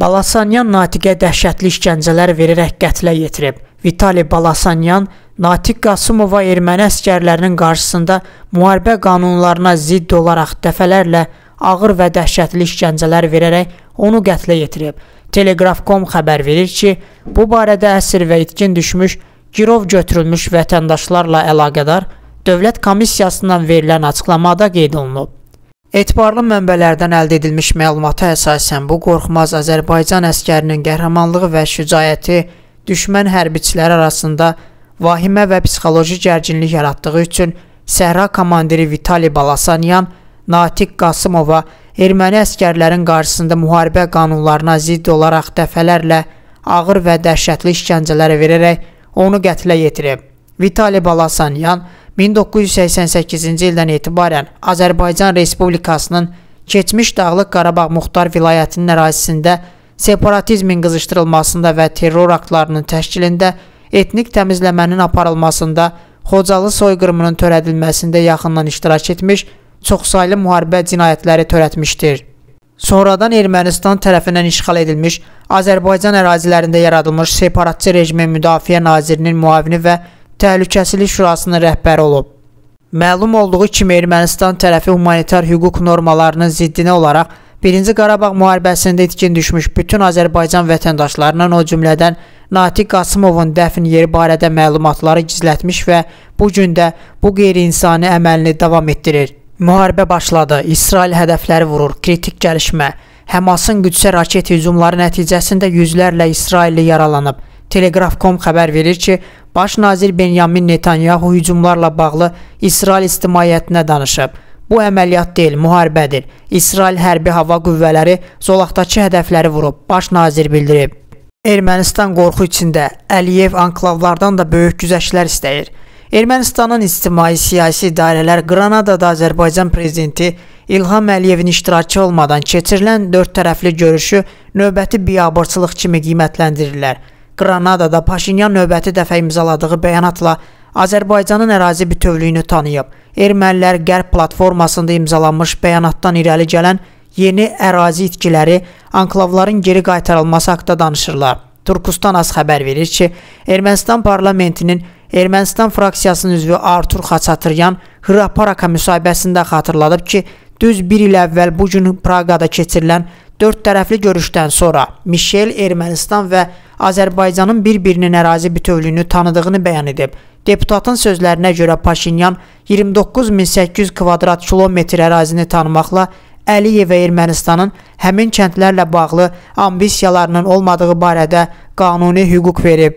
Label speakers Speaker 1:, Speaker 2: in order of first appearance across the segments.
Speaker 1: Balasanyan Natiqə dəhşətli işgəncələr verərək qətlə yetirib. Vitali Balasanyan Natiq Qasımova erməni əskərlərinin qarşısında müharibə qanunlarına zidd olaraq dəfələrlə ağır və dəhşətli işgəncələr verərək onu qətlə yetirib. Telegraf.com xəbər verir ki, bu barədə əsir və itkin düşmüş, girov götürülmüş vətəndaşlarla əlaqədar dövlət komissiyasından verilən açıqlamada qeyd olunub. Etibarlı mənbələrdən əldə edilmiş məlumata əsasən bu qorxmaz Azərbaycan əskərinin qəhrəmanlığı və şücaəti düşmən hərbiçilər arasında vahimə və psixoloji gərginlik yaratdığı üçün Səhra komandiri Vitali Balasanyan Natiq Qasımova erməni əskərlərin qarşısında müharibə qanunlarına zidd olaraq dəfələrlə ağır və dəhşətli işgəncələr verərək onu qətlə yetirib. Vitali Balasanyan 1988-ci ildən etibarən Azərbaycan Respublikasının keçmiş Dağlıq Qarabağ Muxtar Vilayətinin ərazisində separatizmin qızışdırılmasında və terror aktlarının təşkilində, etnik təmizləmənin aparılmasında, Xocalı soyqırımının törədilməsində yaxından iştirak etmiş, çoxsaylı müharibə cinayətləri törətmişdir. Sonradan Ermənistan tərəfindən işğal edilmiş, Azərbaycan ərazilərində yaradılmış separatçı rejimin müdafiə nazirinin müavini və Təhlükəsizlik Şurasının rəhbəri olub. Məlum olduğu kimi Ermənistan tərəfi humanitar hüquq normalarının ziddinə olaraq 1-ci Qarabağ müharibəsində itkin düşmüş bütün Azərbaycan vətəndaşlarından o cümlədən Natiq Qasımovun dəfn yeri barədə məlumatları gizlətmiş və bu gün də bu qeyri-insani əməlini davam etdirir. Müharibə başladı. İsrail hədəfləri vurur. Kritik gəlişmə. Həmasın Qüdsə raket hücumları nəticəsində yüzlərlə İsrailli yaralanıb. Telegraf.com xəbər verir ki, Baş nazir Benyamin Netanyahu hücumlarla bağlı İsrail ictimaiyyətinə danışıb. Bu əməliyyat deyil, müharibədir. İsrail hərbi hava qüvvələri zolaqdakı hədəfləri vurub, baş nazir bildirib. Ermənistan qorxu içində Əliyev anklavlardan da böyük güzəştlər istəyir. Ermənistanın ictimai-siyasi idarələr Qranadada Azərbaycan prezidenti İlham Əliyevin iştirakı olmadan keçirilən dörd tərəfli görüşü növbəti biabırçılıq kimi qiymətləndirirlər. Qranadada Paşinyan növbəti dəfə imzaladığı bəyanatla Azərbaycanın ərazi bütövlüyünü tanıyıb. Ermənilər Qərb platformasında imzalanmış bəyanatdan irəli gələn yeni ərazi itkiləri, anklavların geri qaytarılması haqqında danışırlar. Turkustan az xəbər verir ki, Ermənistan parlamentinin Ermənistan fraksiyasının üzvü Artur Xaçatıryan Hraparaka müsahibəsində xatırladıb ki, düz bir il əvvəl bu gün Praqada keçirilən dörd tərəfli görüşdən sonra Michel Ermənistan və Azərbaycanın bir-birinin ərazi bütövlüyünü tanıdığını bəyan edib. Deputatın sözlərinə görə Paşinyan 29800 kvadrat kilometr ərazini tanımaqla Əliyev Ermənistanın həmin kəndlərlə bağlı ambisiyalarının olmadığı barədə qanuni hüquq verib.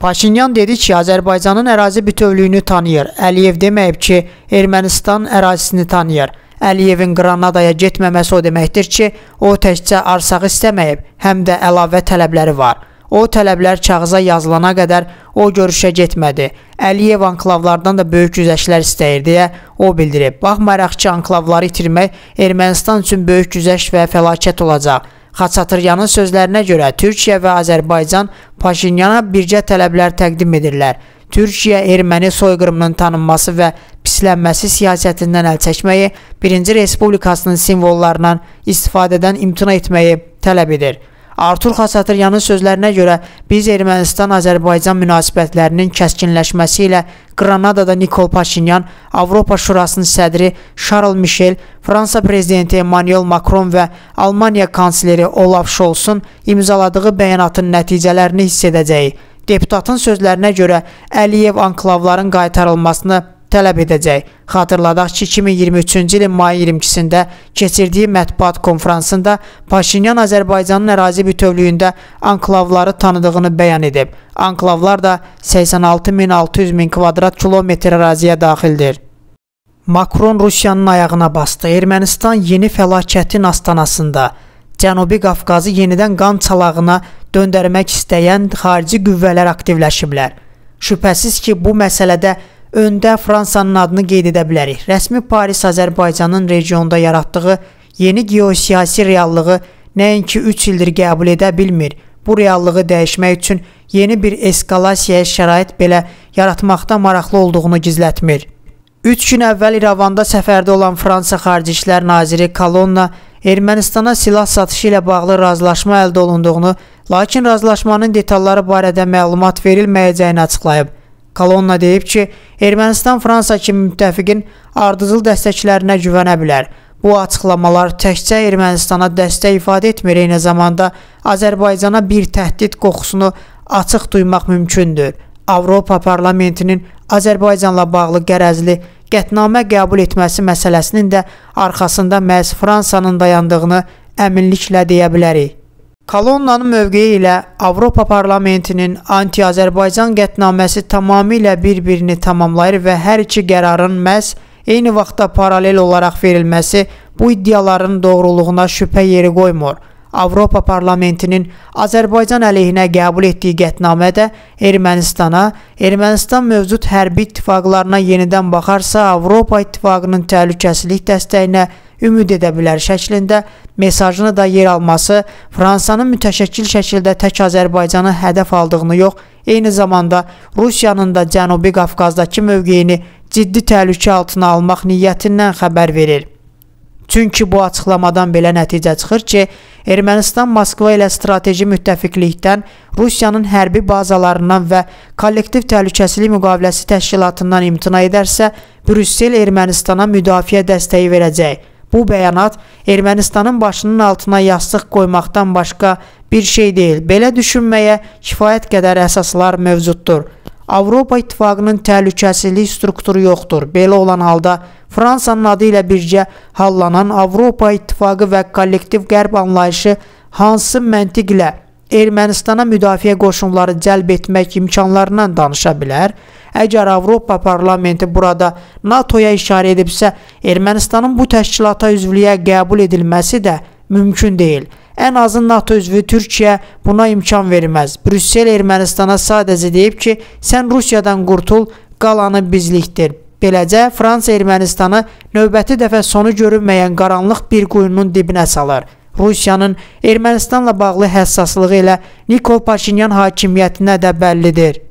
Speaker 1: Paşinyan dedi ki, Azərbaycanın ərazi bütövlüyünü tanıyır. Əliyev deməyib ki, Ermənistan ərazisini tanıyır. Əliyevin Qranadaya getməməsi o deməkdir ki, o təkcə arsaq istəməyib, həm də əlavə tələbləri var. O tələblər kağıza yazılana qədər o görüşə getmədi. Əliyev anklavlardan da böyük güzəştlər istəyir deyə o bildirib. Baxmayaraq ki, anklavları itirmək Ermənistan üçün böyük güzəşt və fəlakət olacaq. Xaçatıryanın sözlərinə görə Türkiyə və Azərbaycan Paşinyana birgə tələblər təqdim edirlər. Türkiyə erməni soyqırımının tanınması və pislənməsi siyasətindən əl çəkməyi, birinci respublikasının simvollarından istifadədən imtina etməyi tələb edir. Artur Xasatıryanın sözlərinə görə biz Ermənistan-Azərbaycan münasibətlərinin kəskinləşməsi ilə Qranadada Nikol Paşinyan, Avropa Şurasının sədri Charles Michel, Fransa prezidenti Emmanuel Macron və Almaniya kansleri Olaf Scholzun imzaladığı bəyanatın nəticələrini hiss edəcəyi Deputatın sözlərinə görə Əliyev anklavların qaytarılmasını tələb edəcək. Xatırladaq ki, 2023-cü ilin may 22-sində keçirdiyi mətbuat konfransında Paşinyan Azərbaycanın ərazi bütövlüyündə anklavları tanıdığını bəyan edib. Anklavlar da 86.600 min kvadrat kilometr əraziyə daxildir. Makron Rusiyanın ayağına bastı. Ermənistan yeni fəlakətin astanasında. Cənubi Qafqazı yenidən qan çalağına döndərmək istəyən xarici qüvvələr aktivləşiblər. Şübhəsiz ki, bu məsələdə öndə Fransanın adını qeyd edə bilərik. Rəsmi Paris Azərbaycanın regionda yaratdığı yeni geosiyasi reallığı nəinki 3 ildir qəbul edə bilmir. Bu reallığı dəyişmək üçün yeni bir eskalasiyaya şərait belə yaratmaqda maraqlı olduğunu gizlətmir. 3 gün əvvəl İrəvanda səfərdə olan Fransa Xarici İşlər Naziri Kalonna Ermənistana silah satışı ilə bağlı razılaşma əldə olunduğunu, lakin razılaşmanın detalları barədə məlumat verilməyəcəyini açıqlayıb. Kolonna deyib ki, Ermənistan Fransa kimi müttəfiqin ardıcıl dəstəklərinə güvənə bilər. Bu açıqlamalar təkcə Ermənistana dəstək ifadə etmir, eyni zamanda Azərbaycana bir təhdid qoxusunu açıq duymaq mümkündür. Avropa Parlamentinin Azərbaycanla bağlı qərəzli qətnamə qəbul etməsi məsələsinin də arxasında məhz Fransanın dayandığını əminliklə deyə bilərik. Kolonnanın mövqeyi ilə Avropa Parlamentinin anti-Azərbaycan qətnaməsi tamamilə bir-birini tamamlayır və hər iki qərarın məhz eyni vaxtda paralel olaraq verilməsi bu iddiaların doğruluğuna şübhə yeri qoymur. Avropa Parlamentinin Azərbaycan əleyhinə qəbul etdiyi qətnamədə Ermənistana, Ermənistan mövcud hərbi ittifaqlarına yenidən baxarsa Avropa İttifaqının təhlükəsizlik dəstəyinə ümid edə bilər şəklində mesajını da yer alması Fransanın mütəşəkkil şəkildə tək Azərbaycanı hədəf aldığını yox, eyni zamanda Rusiyanın da Cənubi Qafqazdakı mövqeyini ciddi təhlükə altına almaq niyyətindən xəbər verir. Çünki bu açıqlamadan belə nəticə çıxır ki, Ermənistan Moskva ilə strateji müttəfiqlikdən, Rusiyanın hərbi bazalarından və kollektiv təhlükəsizlik müqaviləsi təşkilatından imtina edərsə, Brüssel Ermənistana müdafiə dəstəyi verəcək. Bu bəyanat Ermənistanın başının altına yastıq qoymaqdan başqa bir şey deyil. Belə düşünməyə kifayət qədər əsaslar mövcuddur. Avropa İttifaqının təhlükəsizlik strukturu yoxdur. Belə olan halda Fransanın adı ilə birgə hallanan Avropa İttifaqı və kollektiv qərb anlayışı hansı məntiqlə Ermənistana müdafiə qoşunları cəlb etmək imkanlarından danışa bilər? Əgər Avropa Parlamenti burada NATO-ya işarə edibsə, Ermənistanın bu təşkilata üzvlüyə qəbul edilməsi də mümkün deyil. Ən azı NATO üzvü Türkiyə buna imkan verməz. Brüssel Ermənistana sadəcə deyib ki, sən Rusiyadan qurtul, qalanı bizlikdir. Beləcə Fransa Ermənistanı növbəti dəfə sonu görünməyən qaranlıq bir quyunun dibinə salır. Rusiyanın Ermənistanla bağlı həssaslığı ilə Nikol Paşinyan hakimiyyətinə də bəllidir.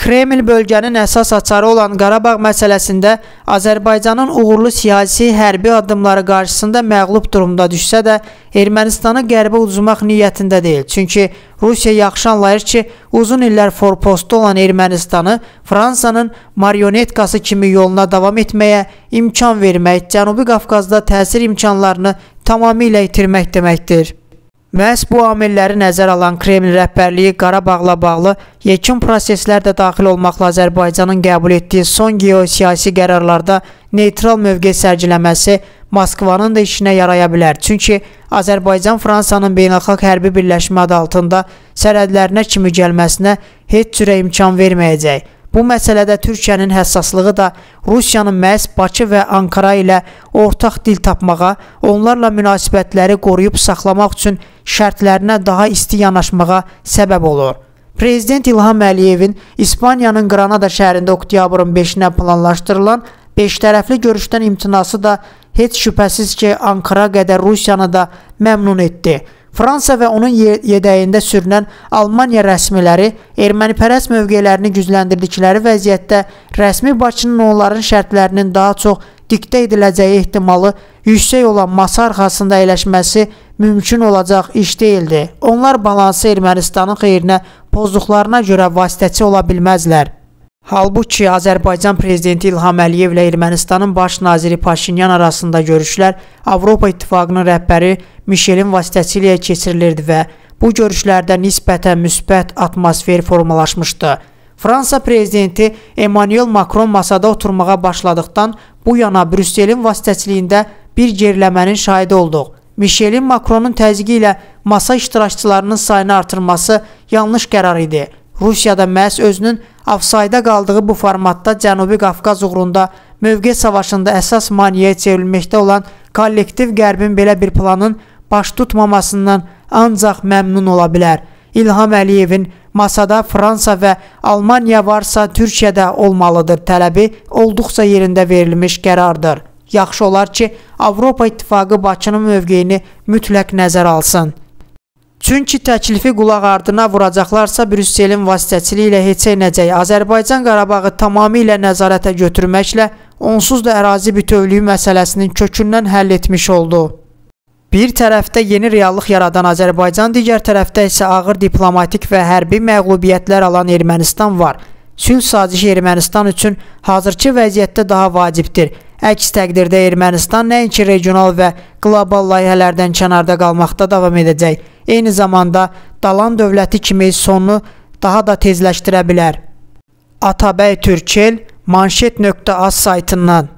Speaker 1: Kreml bölgənin əsas açarı olan Qarabağ məsələsində Azərbaycanın uğurlu siyasi hərbi addımları qarşısında məğlub durumda düşsə də Ermənistanı qərbə uduzmaq niyyətində deyil. Çünki Rusiya yaxşı anlayır ki, uzun illər forpostu olan Ermənistanı Fransanın marionetkası kimi yoluna davam etməyə imkan vermək, Cənubi Qafqazda təsir imkanlarını tamamilə itirmək deməkdir. Məhz bu amilləri nəzərə alan Kreml rəhbərliyi Qarabağla bağlı yekun proseslər də daxil olmaqla Azərbaycanın qəbul etdiyi son geosiyasi qərarlarda neytral mövqe sərgiləməsi Moskvanın da işinə yaraya bilər. Çünki Azərbaycan Fransanın beynəlxalq hərbi birləşmə adı altında sərhədlərinə kimi gəlməsinə heç cürə imkan verməyəcək. Bu məsələdə Türkiyənin həssaslığı da Rusiyanın məhz Bakı və Ankara ilə ortaq dil tapmağa, onlarla münasibətləri qoruyub saxlamaq üçün şərtlərinə daha isti yanaşmağa səbəb olur. Prezident İlham Əliyevin İspaniyanın Granada şəhərində oktyabrın 5-nə planlaşdırılan 5 tərəfli görüşdən imtinası da heç şübhəsiz ki, Ankara qədər Rusiyanı da məmnun etdi. Fransa və onun yedəyində sürünən Almaniya rəsmiləri ermənipərəst mövqelərini gücləndirdikləri vəziyyətdə rəsmi Bakının onların şərtlərinin daha çox diktə ediləcəyi ehtimalı yüksək olan masa arxasında əyləşməsi mümkün olacaq iş deyildi. Onlar balansı Ermənistanın xeyrinə pozduqlarına görə vasitəçi ola bilməzlər. Halbuki Azərbaycan prezidenti İlham Əliyev ilə Ermənistanın baş naziri Paşinyan arasında görüşlər Avropa İttifaqının rəhbəri Mişelin vasitəsilə keçirilirdi və bu görüşlərdə nisbətən müsbət atmosfer formalaşmışdı. Fransa prezidenti Emmanuel Macron masada oturmağa başladıqdan bu yana Brüsselin vasitəçiliyində bir geriləmənin şahidi olduq. Mişelin Macronun təzyiqi ilə masa iştirakçılarının sayını artırması yanlış qərar idi. Rusiyada məhz özünün afsayda qaldığı bu formatda Cənubi Qafqaz uğrunda mövqe savaşında əsas maneəyə çevrilməkdə olan kollektiv qərbin belə bir planın baş tutmamasından ancaq məmnun ola bilər. İlham Əliyevin masada Fransa və Almaniya varsa Türkiyədə olmalıdır tələbi olduqca yerində verilmiş qərardır. Yaxşı olar ki, Avropa İttifaqı Bakının mövqeyini mütləq nəzərə alsın. Çünki təklifi qulaq ardına vuracaqlarsa Brüsselin vasitəçiliyi ilə heç edəcək Azərbaycan Qarabağı tamamilə nəzarətə götürməklə onsuz da ərazi bütövlüyü məsələsinin kökündən həll etmiş oldu. Bir tərəfdə yeni reallıq yaradan Azərbaycan, digər tərəfdə isə ağır diplomatik və hərbi məğlubiyyətlər alan Ermənistan var. Sülh sazişi Ermənistan üçün hazırki vəziyyətdə daha vacibdir. Əks təqdirdə Ermənistan nəinki regional və qlobal layihələrdən kənarda qalmaqda davam edəcək, eyni zamanda Dalan dövləti kimi sonunu daha da tezləşdirə bilər. Atabəy Türkel manşet.az saytından